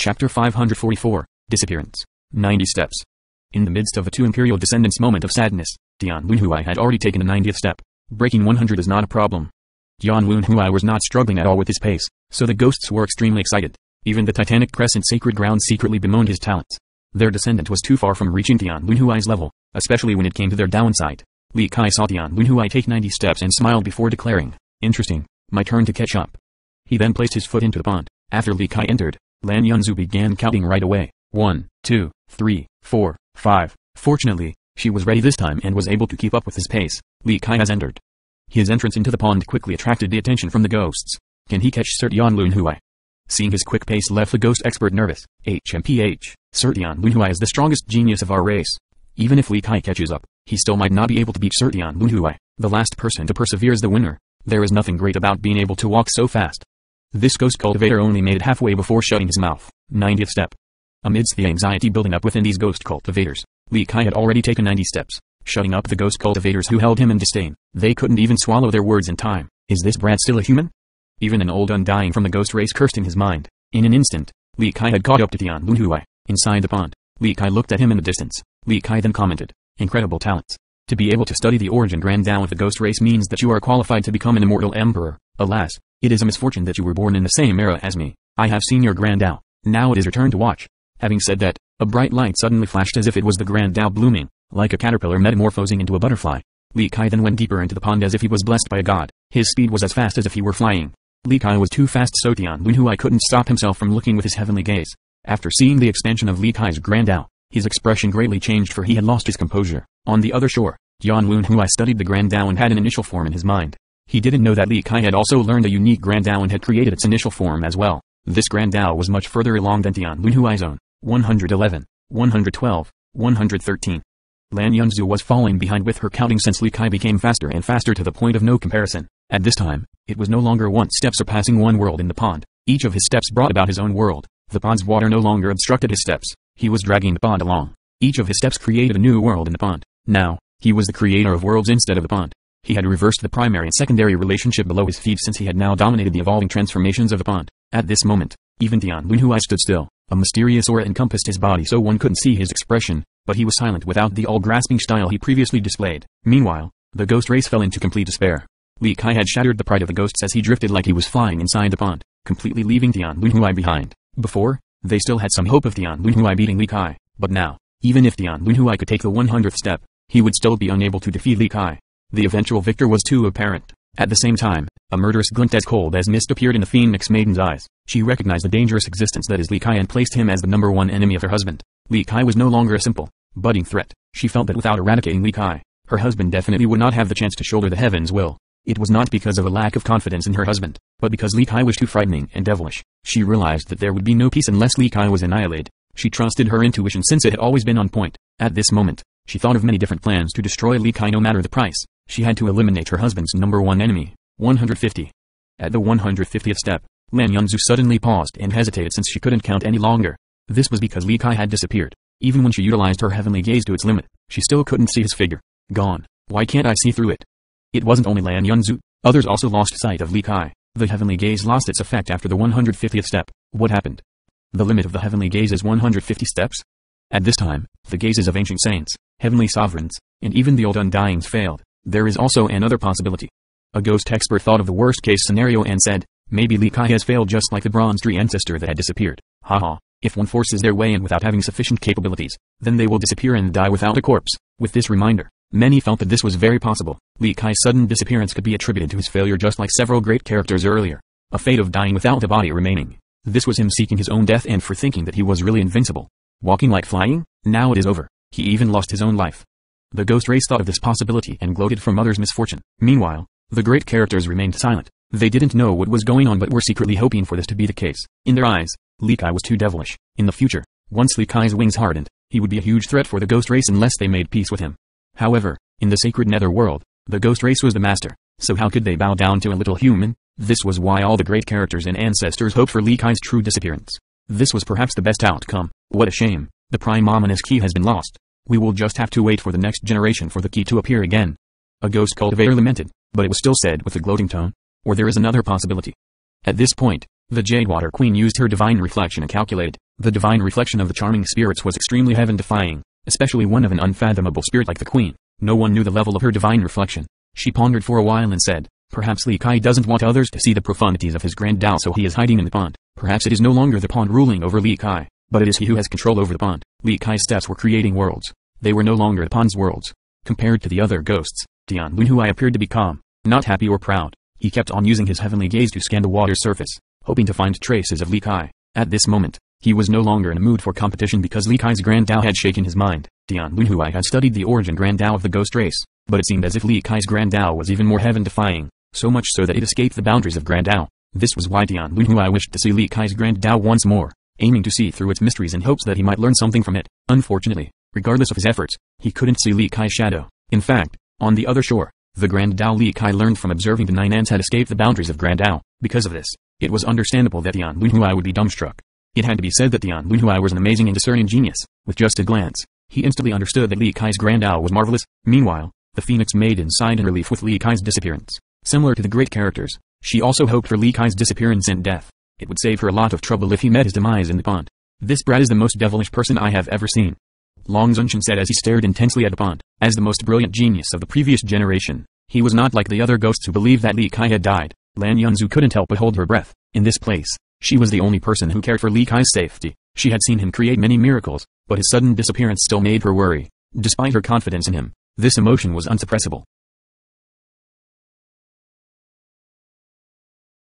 Chapter 544, Disappearance. 90 Steps. In the midst of the two Imperial descendants' moment of sadness, Tian Lunhui had already taken the 90th step. Breaking 100 is not a problem. Tian Lunhui was not struggling at all with his pace, so the ghosts were extremely excited. Even the Titanic Crescent sacred ground secretly bemoaned his talents. Their descendant was too far from reaching Tian Lunhui's level, especially when it came to their downside. Li Qiye saw Tian Lunhui take 90 steps and smiled before declaring, Interesting, my turn to catch up. He then placed his foot into the pond. After Li Qiye entered, Lan Yunzu began counting right away. One, two, three, four, five. Fortunately, she was ready this time and was able to keep up with his pace. Li Qiye has entered. His entrance into the pond quickly attracted the attention from the ghosts. Can he catch Sir Tian Lunhui? Seeing his quick pace left the ghost expert nervous. HMPH, Sir Tian Lunhui is the strongest genius of our race. Even if Li Qiye catches up, he still might not be able to beat Sir Tian Lunhui. The last person to persevere is the winner. There is nothing great about being able to walk so fast. This ghost cultivator only made it halfway before shutting his mouth. 90th step. Amidst the anxiety building up within these ghost cultivators, Li Qiye had already taken 90 steps, shutting up the ghost cultivators who held him in disdain. They couldn't even swallow their words in time. Is this brat still a human? Even an old undying from the ghost race cursed in his mind. In an instant, Li Qiye had caught up to Tian Lunhui. Inside the pond, Li Qiye looked at him in the distance. Li Qiye then commented, Incredible talents. To be able to study the origin grand Dao with the ghost race means that you are qualified to become an immortal emperor. Alas, it is a misfortune that you were born in the same era as me. I have seen your Grand Dao. Now it is your turn to watch. Having said that, a bright light suddenly flashed as if it was the Grand Dao blooming, like a caterpillar metamorphosing into a butterfly. Li Qiye then went deeper into the pond as if he was blessed by a god. His speed was as fast as if he were flying. Li Qiye was too fast so Tian Lunhui couldn't stop himself from looking with his heavenly gaze. After seeing the expansion of Li Qiye's Grand Dao, his expression greatly changed for he had lost his composure. On the other shore, Tian Lunhui studied the Grand Dao and had an initial form in his mind. He didn't know that Li Qiye had also learned a unique Grand Dao and had created its initial form as well. This Grand Dao was much further along than Tian Lunhui's own. 111, 112, 113. Lan Yunzu was falling behind with her counting since Li Qiye became faster and faster to the point of no comparison. At this time, it was no longer one step surpassing one world in the pond. Each of his steps brought about his own world. The pond's water no longer obstructed his steps. He was dragging the pond along. Each of his steps created a new world in the pond. Now, he was the creator of worlds instead of the pond. He had reversed the primary and secondary relationship below his feet since he had now dominated the evolving transformations of the pond. At this moment, even Tian Lunhui stood still. A mysterious aura encompassed his body so one couldn't see his expression, but he was silent without the all-grasping style he previously displayed. Meanwhile, the ghost race fell into complete despair. Li Qiye had shattered the pride of the ghosts as he drifted like he was flying inside the pond, completely leaving Tian Lunhui behind. Before, they still had some hope of Tian Lunhui beating Li Qiye, but now, even if Tian Lunhui could take the 100th step, he would still be unable to defeat Li Qiye. The eventual victor was too apparent. At the same time, a murderous glint as cold as mist appeared in the Phoenix Maiden's eyes. She recognized the dangerous existence that is Li Qiye and placed him as the number one enemy of her husband. Li Qiye was no longer a simple, budding threat. She felt that without eradicating Li Qiye, her husband definitely would not have the chance to shoulder the heaven's will. It was not because of a lack of confidence in her husband, but because Li Qiye was too frightening and devilish. She realized that there would be no peace unless Li Qiye was annihilated. She trusted her intuition since it had always been on point. At this moment, she thought of many different plans to destroy Li Qiye no matter the price. She had to eliminate her husband's number one enemy. 150. At the 150th step, Lan Yunzu suddenly paused and hesitated since she couldn't count any longer. This was because Li Qiye had disappeared. Even when she utilized her heavenly gaze to its limit, she still couldn't see his figure. Gone. Why can't I see through it? It wasn't only Lan Yunzu, others also lost sight of Li Qiye. The heavenly gaze lost its effect after the 150th step. What happened? The limit of the heavenly gaze is 150 steps? At this time, the gazes of ancient saints, heavenly sovereigns, and even the old undyings failed. There is also another possibility. A ghost expert thought of the worst case scenario and said, maybe Li Qiye has failed just like the bronze tree ancestor that had disappeared. Haha, if one forces their way in without having sufficient capabilities, then they will disappear and die without a corpse. With this reminder, many felt that this was very possible. Li Qiye's sudden disappearance could be attributed to his failure just like several great characters earlier. A fate of dying without the body remaining. This was him seeking his own death and for thinking that he was really invincible. Walking like flying? Now it is over. He even lost his own life. The ghost race thought of this possibility and gloated from others' misfortune. Meanwhile, the great characters remained silent. They didn't know what was going on but were secretly hoping for this to be the case. In their eyes, Li Qiye was too devilish. In the future, once Li Qiye's wings hardened, he would be a huge threat for the ghost race unless they made peace with him. However, in the sacred nether world, the ghost race was the master, so how could they bow down to a little human? This was why all the great characters and ancestors hoped for Li Qiye's true disappearance. This was perhaps the best outcome. What a shame. The prime ominous key has been lost. We will just have to wait for the next generation for the key to appear again. A ghost cultivator lamented, but it was still said with a gloating tone. Or there is another possibility. At this point, the Jade Water Queen used her divine reflection and calculated, The divine reflection of the charming spirits was extremely heaven-defying, especially one of an unfathomable spirit like the queen. No one knew the level of her divine reflection. She pondered for a while and said, Perhaps Li Qiye doesn't want others to see the profundities of his grand Tao so he is hiding in the pond. Perhaps it is no longer the pond ruling over Li Qiye, but it is he who has control over the pond. Li Qiye's steps were creating worlds. They were no longer the pond's worlds. Compared to the other ghosts, Tian Wenhui appeared to be calm, not happy or proud. He kept on using his heavenly gaze to scan the water's surface, hoping to find traces of Li Qiye. At this moment, he was no longer in a mood for competition because Li Qiye's Grand Dao had shaken his mind. Tian Wenhui had studied the origin Grand Dao of the ghost race, but it seemed as if Li Qiye's Grand Dao was even more heaven-defying, so much so that it escaped the boundaries of Grand Dao. This was why Tian Wenhui wished to see Li Qiye's Grand Dao once more, aiming to see through its mysteries in hopes that he might learn something from it. Unfortunately, regardless of his efforts, he couldn't see Li Qiye's shadow. In fact, on the other shore, the Grand Dao Li Qiye learned from observing the nine ants had escaped the boundaries of Grand Dao. Because of this, it was understandable that the Tian Wenhui would be dumbstruck. It had to be said that the Tian Wenhui was an amazing and discerning genius. With just a glance, he instantly understood that Li Qiye's Grand Dao was marvelous. Meanwhile, the Phoenix Maiden sighed in relief with Li Qiye's disappearance. Similar to the great characters, she also hoped for Li Qiye's disappearance and death. It would save her a lot of trouble if he met his demise in the pond. This brat is the most devilish person I have ever seen. Long Zunshan said as he stared intensely at the pond. As the most brilliant genius of the previous generation, he was not like the other ghosts who believed that Li Qiye had died. Lan Yunzu couldn't help but hold her breath. In this place, she was the only person who cared for Li Qiye's safety. She had seen him create many miracles, but his sudden disappearance still made her worry. Despite her confidence in him, this emotion was unsuppressible.